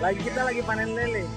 Lagi kita lagi panen lele.